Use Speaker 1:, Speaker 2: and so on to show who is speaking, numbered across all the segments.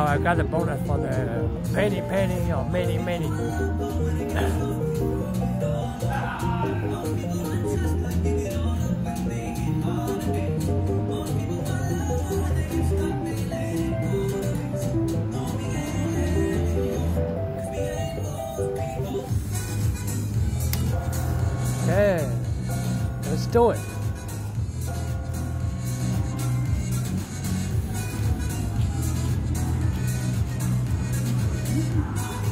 Speaker 1: Now I got the bonus for the penny penny or many many. Okay, let's do it.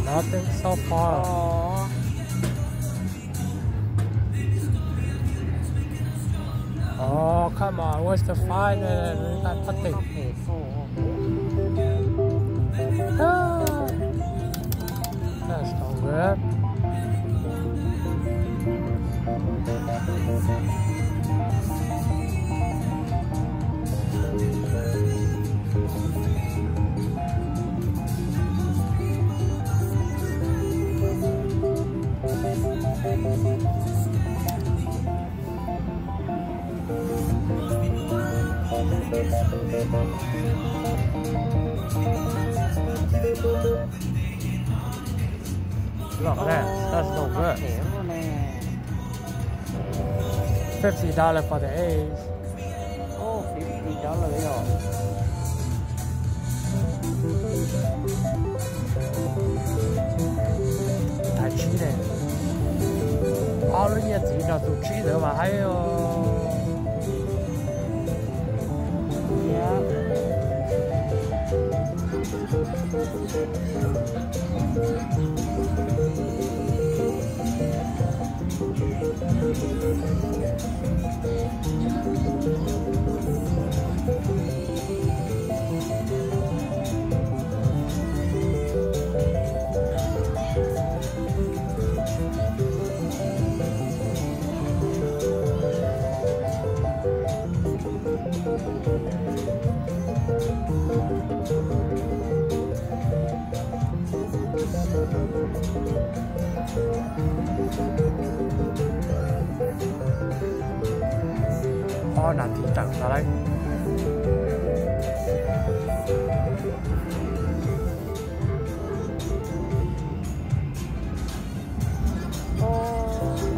Speaker 1: Nothing so far.
Speaker 2: Aww.
Speaker 1: Oh, come on. What's the final? We got nothing.
Speaker 2: Okay, so.
Speaker 1: Ah. That's not good. Thank you. 그래 다시 또 그래 fifty dollar for the eggs
Speaker 2: oh fifty dollar yeah.
Speaker 1: 다 치네 아르니아 지나서 치더만 하여
Speaker 2: Thank you.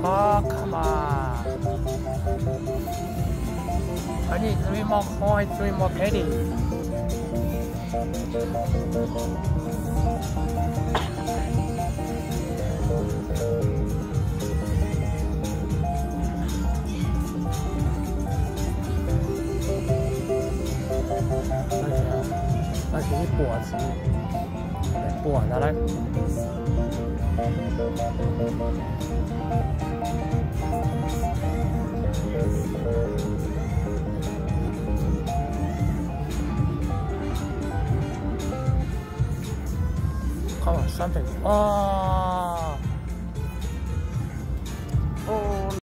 Speaker 1: Oh, come on. I need three more coins, three more pennies. 那其实薄只是薄拿来。カバー。3.5あ
Speaker 2: あ